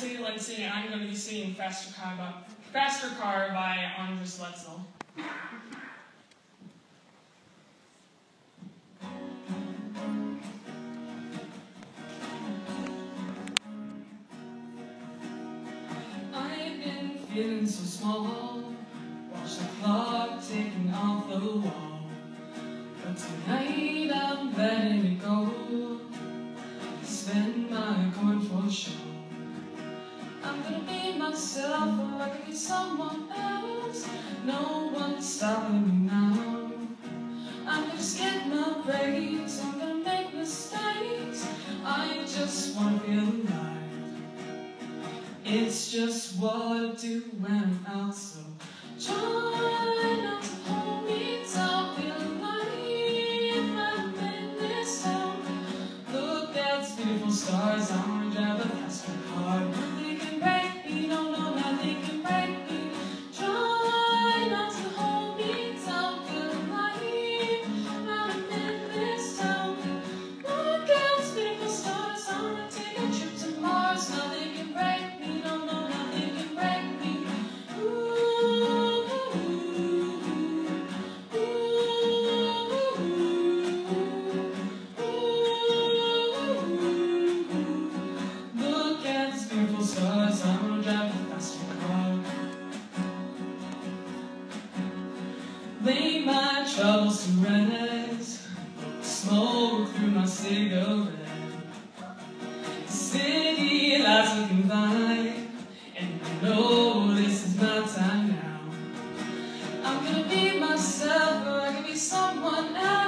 Nancy Lindsay, and I'm going to be singing Faster Car by, Faster Car by Andres Letzel. I've been feeling so small, watch the clock ticking off the wall. But tonight I'm letting it go. Spend my coin for sure. I'm gonna be myself, or I can be someone else. No one's stopping me now. I'm gonna skip my breaks, I'm gonna make mistakes. I just wanna feel alive. It's just what I do when I'm out, so try stars. I'm gonna drive a faster car. Lay my troubles to rest. Smoke through my cigarette. City lights looking fine, and I know this is my time now. I'm gonna be myself, or I can be someone else.